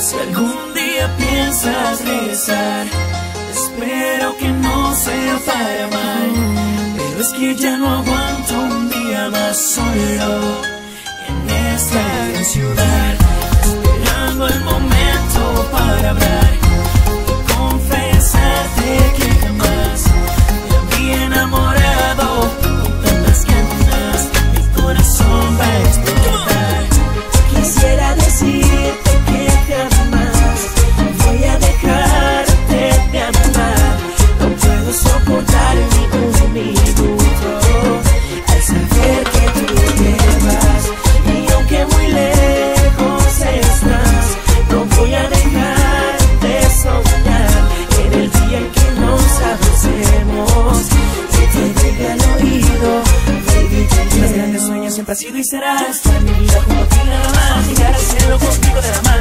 Si algún día piensas regresar, espero que no sea para mal. Pero es que ya no aguanto un día más solo en esta ciudad, esperando el momento oído, baby, Más grandes sueños siempre ha sido y será estar mi vida junto a ti nada más. Llegar al cielo contigo de la mano,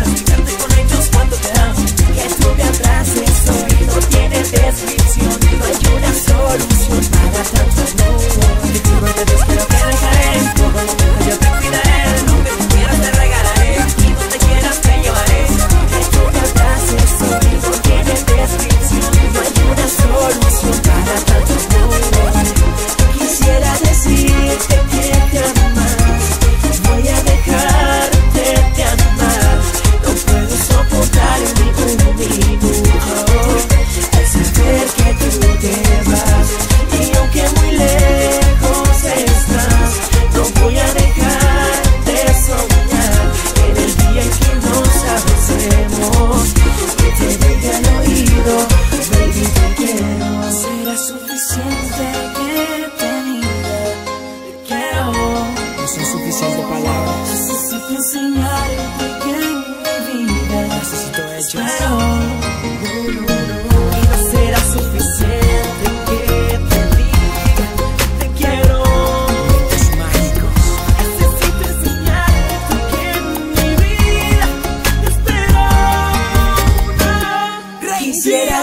que te quiero. No son suficientes palabras. Necesito en mi vida Necesito hechos. espero. Y no será suficiente que te diga, te quiero. Momentos mágicos. Necesito enseñarte que en mi vida te espero. Quisiera